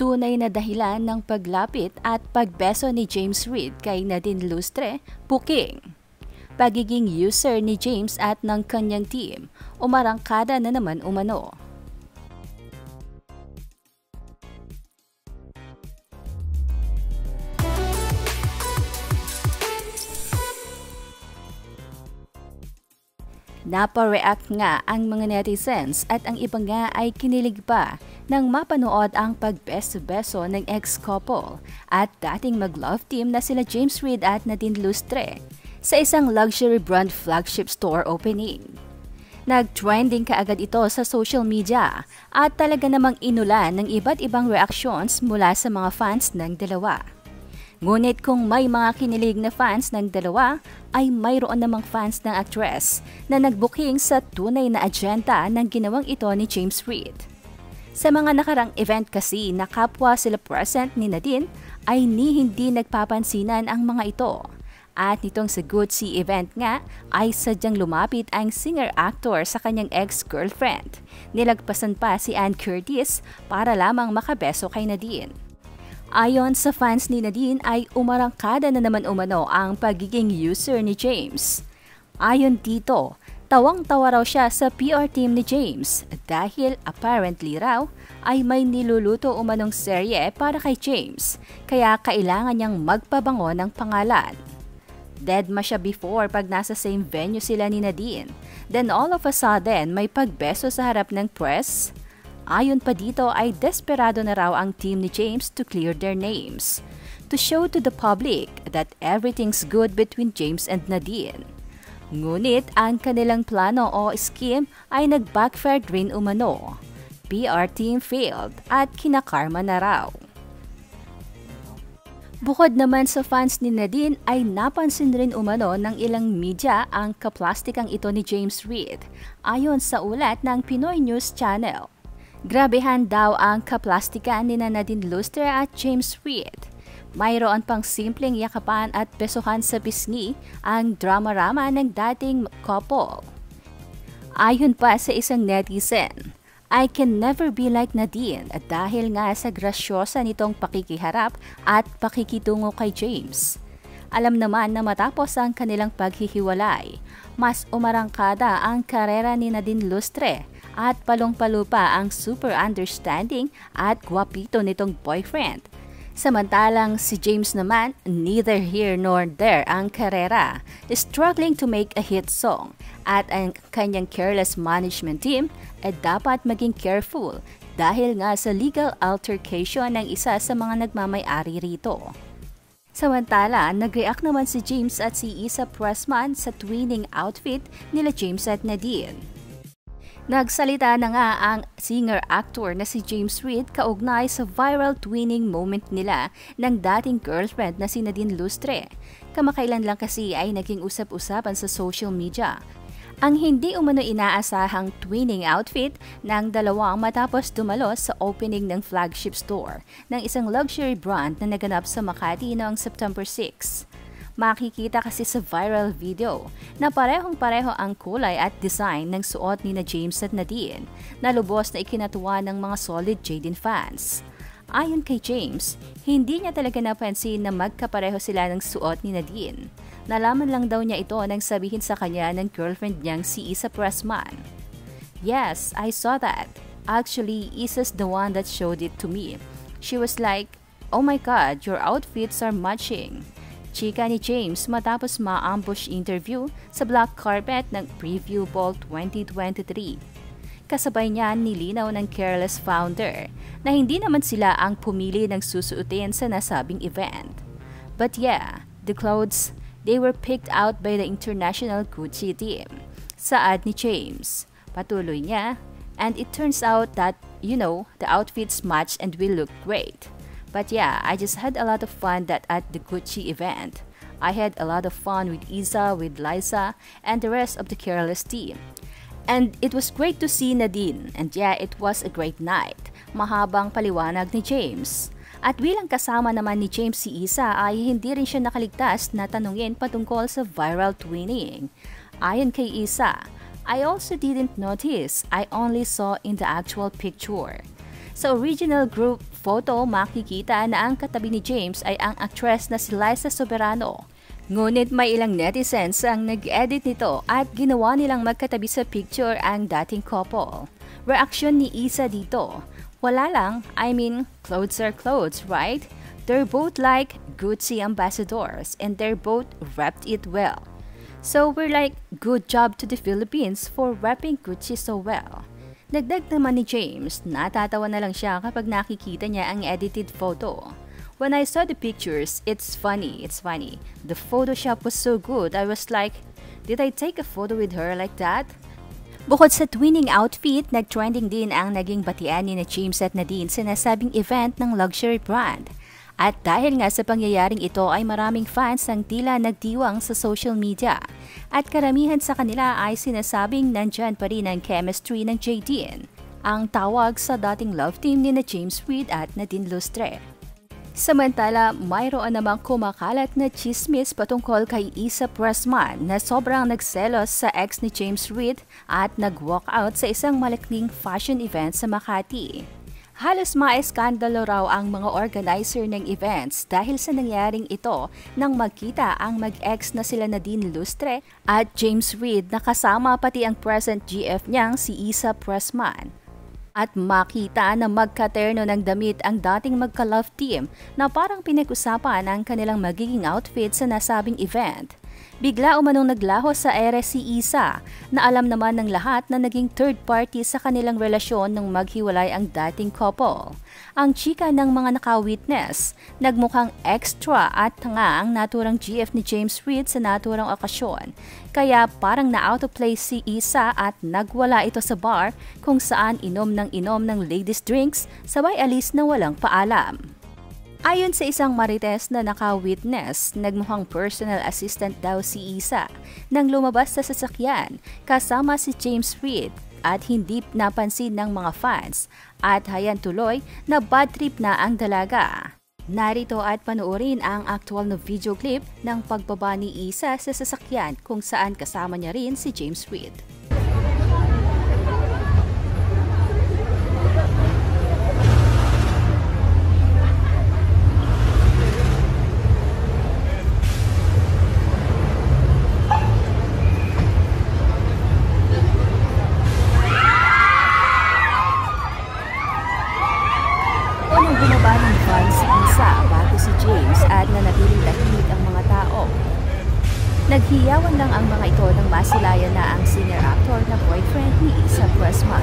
Tunay na dahilan ng paglapit at pagbeso ni James Reid kay Nadine Lustre, booking. Pagiging user ni James at ng kanyang team, umarangkada na naman umano. Napa-react nga ang mga netizens at ang iba nga ay kinilig pa nang mapanood ang pagbeso-beso ng ex-couple at dating mag-love team na sila James Reid at Nadine Lustre sa isang luxury brand flagship store opening. Nag-trending kaagad ito sa social media at talaga namang inulan ng iba't ibang reactions mula sa mga fans ng dalawa. Ngunit kung may mga kinilig na fans ng dalawa, ay mayroon namang fans ng actress na nagbooking sa tunay na agenda ng ginawang ito ni James Reid. Sa mga nakarang event kasi na kapwa sila present ni Nadine ay ni hindi nagpapansinan ang mga ito. At nitong sa Sea event nga ay sadyang lumapit ang singer-actor sa kanyang ex-girlfriend. Nilagpasan pa si Ann Curtis para lamang makabeso kay Nadine. Ayon sa fans ni Nadine ay umarangkada na naman umano ang pagiging user ni James. Ayon dito, tawang-tawa raw siya sa PR team ni James dahil apparently raw ay may niluluto umanong serye para kay James kaya kailangan niyang magpabango ng pangalan. Dead ma siya before pag nasa same venue sila ni Nadine. Then all of a sudden may pagbeso sa harap ng press Ayon pa dito ay desperado na raw ang team ni James to clear their names, to show to the public that everything's good between James and Nadine. Ngunit ang kanilang plano o scheme ay nag-backfire rin umano. PR team failed at kinakarma na raw. Bukod naman sa fans ni Nadine ay napansin rin umano ng ilang media ang kaplastikang ito ni James Reid ayon sa ulat ng Pinoy News Channel. Grabehan daw ang kaplastikan ni Nadine Luster at James Reid. Mayroon pang simpleng yakapan at besuhan sa pisngi ang drama-rama ng dating couple. Ayon pa sa isang netizen, I can never be like Nadine dahil nga sa grasyosa nitong pakikiharap at pakikitungo kay James. Alam naman na matapos ang kanilang paghihiwalay, mas umarangkada ang karera ni Nadine Lustre at palong-palo pa ang super understanding at gwapito nitong boyfriend. Samantalang si James naman, neither here nor there ang karera, struggling to make a hit song at ang kanyang careless management team ay dapat maging careful dahil nga sa legal altercation ng isa sa mga nagmamay-ari rito. Samantala, nag-react naman si James at si Isa Pressman sa twinning outfit nila James at Nadine. Nagsalita na nga ang singer-actor na si James Reid kaugnay sa viral twinning moment nila ng dating girlfriend na si Nadine Lustre. Kamakailan lang kasi ay naging usap-usapan sa social media. Ang hindi umano inaasahang twinning outfit ng dalawang matapos dumalo sa opening ng flagship store ng isang luxury brand na naganap sa Makati noong September 6. Makikita kasi sa viral video na parehong-pareho ang kulay at design ng suot ni na James at Nadine na lubos na ikinatuwa ng mga solid Jaden fans. Ayon kay James, hindi niya talaga napansin na magkapareho sila ng suot ni Nadine. Nalaman lang daw niya ito nang sabihin sa kanya ng girlfriend niyang si Isa Pressman. Yes, I saw that. Actually, Isa's the one that showed it to me. She was like, Oh my god, your outfits are matching. Chika ni James matapos ma-ambush interview sa black carpet ng Preview Ball 2023. Kasabay niya nilinaw ng Careless founder na hindi naman sila ang pumili ng susuotin sa nasabing event. But yeah, the clothes, they were picked out by the international Gucci team. Saad ni James. Patuloy niya, and it turns out that, you know, the outfits match and will look great. But yeah, I just had a lot of fun that at the Gucci event. I had a lot of fun with Isa, with Liza, and the rest of the Careless team. And it was great to see Nadine, and yeah, it was a great night. Mahabang paliwanag ni James. At bilang kasama naman ni James si Isa ay hindi rin siya nakaligtas na tanungin patungkol sa viral twinning. Ayon kay Isa, I also didn't notice, I only saw in the actual picture. Sa original group photo, makikita na ang katabi ni James ay ang actress na si Liza Soberano. Ngunit may ilang netizens ang nag-edit nito at ginawa nilang magkatabi sa picture ang dating couple. Reaksyon ni Isa dito, wala lang, I mean, clothes are clothes, right? They're both like Gucci ambassadors and they're both wrapped it well. So we're like, good job to the Philippines for wrapping Gucci so well. Dagdag naman ni James, natatawa na lang siya kapag nakikita niya ang edited photo. When I saw the pictures, it's funny, it's funny. The Photoshop was so good, I was like, did I take a photo with her like that? Bukod sa twinning outfit, nag-trending din ang naging batian ni na James at Nadine sa nasabing event ng luxury brand. At dahil nga sa pangyayaring ito ay maraming fans ang tila nagdiwang sa social media. At karamihan sa kanila ay sinasabing nandyan pa rin ang chemistry ng JDN. Ang tawag sa dating love team ni na James Reid at Nadine Lustre. Samantala, mayroon namang kumakalat na chismis patungkol kay Isa Pressman na sobrang nagselos sa ex ni James Reid at nag-walk out sa isang malaking fashion event sa Makati. Halos maeskandalo raw ang mga organizer ng events dahil sa nangyaring ito nang magkita ang mag-ex na sila Nadine Lustre at James Reid na kasama pati ang present GF niyang si Isa Pressman. At makita na magkaterno ng damit ang dating magka-love team na parang pinag-usapan ang kanilang magiging outfit sa nasabing event. Bigla umanong naglaho sa ere si Isa na alam naman ng lahat na naging third party sa kanilang relasyon nung maghiwalay ang dating couple. Ang chika ng mga naka-witness, nagmukhang extra at tanga ang naturang GF ni James Reid sa naturang okasyon. Kaya parang na-out of place si Isa at nagwala ito sa bar kung saan inom ng inom ng ladies drinks sabay alis na walang paalam. Ayon sa isang marites na naka-witness, nagmukhang personal assistant daw si Isa nang lumabas sa sasakyan kasama si James Reid at hindi napansin ng mga fans at hayan tuloy na bad trip na ang dalaga. Narito at panoorin ang aktual na video clip ng pagbaba ni Isa sa sasakyan kung saan kasama niya rin si James Reid. Bumaba ng si Isa bago si James at nanatiling tahimik ang mga tao. Naghiyawan lang ang mga ito nang masilayan na ang senior actor na boyfriend ni Isa Pressman.